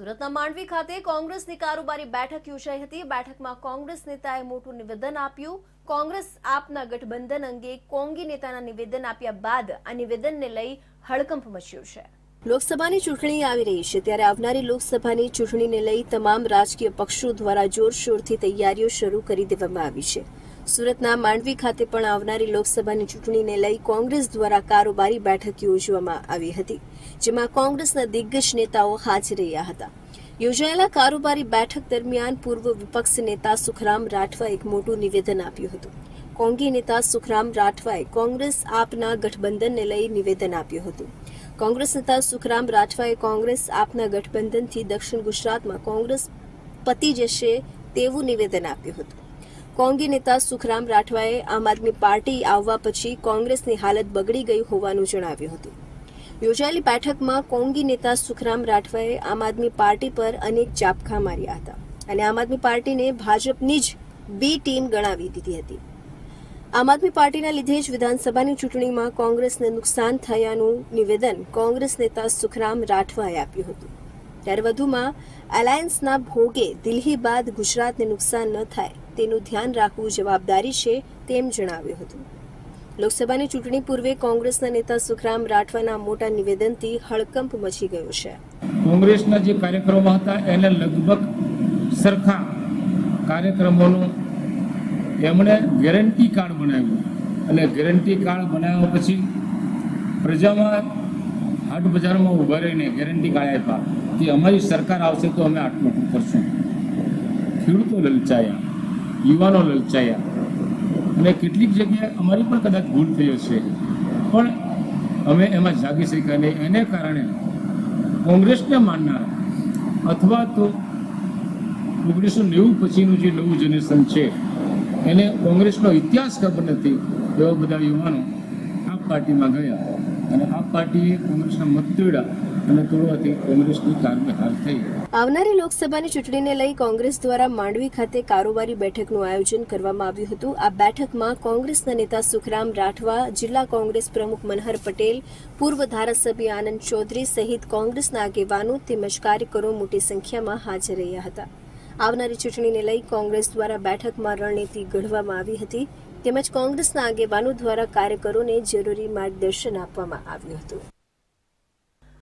સુરતના માંડવી ખાતે કોંગ્રેસની કારોબારી બેઠક યોજાઈ હતી. બેઠકમાં કોંગ્રેસ નેતાએ મોટું નિવેદન આપ્યું. કોંગ્રેસ આપના ગઠબંધન અંગે કોંગી નેતાના નિવેદન આપ્યા બાદ આ નિવેદનને લઈ હડકંપ મચ્યો છે. લોકસભાની ચૂંટણી આવી રહી છે ત્યારે આવનારી લોકસભાની ચૂંટણીને લઈ તમામ રાજકીય પક્ષો દ્વારા જોરશોરથી તૈયારીઓ શરૂ કરી દેવામાં આવી છે. સુરતના માંડવી ખાતે પણ આવનારી લોકસભાની ચૂંટણીને લઈ કોંગ્રેસ દ્વારા કારોબારી બેઠક યોજવામાં આવી હતી, જેમાં કોંગ્રેસના દિગ્ગજ નેતાઓ હાજર રહ્યા હતા. યોજાયેલા કારોબારી બેઠક દરમિયાન પૂર્વ વિપક્ષ નેતા સુખરામ રાઠવાએ એક મોટું નિવેદન આપ્યું હતું. કોંગી નેતા સુખરામ રાઠવાએ કોંગ્રેસ આપના ગઠબંધનને લઈ નિવેદન આપ્યું હતું. કોંગ્રેસ નેતા સુખરામ રાઠવાએ કોંગ્રેસ આપના ગઠબંધનથી દક્ષિણ ગુજરાતમાં કોંગ્રેસ પતી જશે તેવું નિવેદન આપ્યું હતું. કોંગી નેતા સુખરામ રાઠવાએ આમ આદમી પાર્ટી આવવા પછી કોંગ્રેસની હાલત બગડી ગઈ હોવાનું જણાવ્યું હતું. યોજાયેલી બેઠકમાં કોંગી નેતા સુખરામ રાઠવાએ આમ આદમી પાર્ટી પર અનેક ચાપખા માર્યા હતા અને આમ આદમી પાર્ટીને ભાજપની જ બી ટીમ ગણાવી દીધી હતી. આમ આદમી પાર્ટીના લીધે જ વિધાનસભાની ચૂંટણીમાં કોંગ્રેસને નુકસાન થયાનું નિવેદન કોંગ્રેસ નેતા સુખરામ રાઠવાએ આપ્યું હતું. ત્યારે વધુમાં, એલાયન્સના ભોગે દિલ્હી બાદ ગુજરાતને નુકસાન ન થાય તેનું ધ્યાન રાખવું જવાબદારી છે તેમ જણાવ્યું હતું. લોકસભાની ચૂંટણી પૂર્વે કોંગ્રેસના નેતા સુખરામ રાઠવાના મોટા નિવેદનથી હડકંપ મચી ગયો છે. કોંગ્રેસના જે કાર્યક્રમો હતા, એને લગભગ સરખા કાર્યક્રમોનું એમણે ગેરંટી કાર્ડ બનાવ્યું. અને ગેરંટી કાર્ડ બનાવ્યા પછી પ્રજામાં હાટ બજારમાં ઊભા રહીને ગેરંટી કાર્ડ આપ્યા. કે અમારી સરકાર આવશે તો અમે આટલું કરશું. ખેડૂતો લલચાયા, યુવાનો લલચાયા. અને કેટલીક જગ્યાએ અમારી પણ કદાચ ભૂલ થઈ હશે. પણ અમે એમાં જાગી શક્યા નહીં એને કારણે કોંગ્રેસને માનનાર અથવા તો ઓગણીસો નેવું પછીનું જે નવું જનરેશન છે એને કોંગ્રેસનો ઇતિહાસ ખબર નથી, એવા બધા યુવાનો આપ પાર્ટીમાં ગયા અને આપ પાર્ટીએ કોંગ્રેસના મત તોડ્યા આવનારી લોકસભાની ચૂંટણીને લઈ કોંગ્રેસ દ્વારા માંડવી ખાતે કારોબારી બેઠકનું આયોજન કરવામાં આવ્યું હતું. આ બેઠકમાં કોંગ્રેસના નેતા સુખરામ રાઠવા, જિલ્લા કોંગ્રેસ પ્રમુખ મનહર પટેલ, પૂર્વ ધારાસભ્ય આનંદ ચૌધરી સહિત કોંગ્રેસના આગેવાનો તેમજ કાર્યકરો મોટી સંખ્યામાં હાજર રહ્યા હતા. આવનારી ચૂંટણીને લઈ કોંગ્રેસ દ્વારા બેઠકમાં રણનીતિ ઘડવામાં આવી હતી. તેમજ કોંગ્રેસના આગેવાનો દ્વારા કાર્યકરોને જરૂરી માર્ગદર્શન આપવામાં આવ્યું હતું.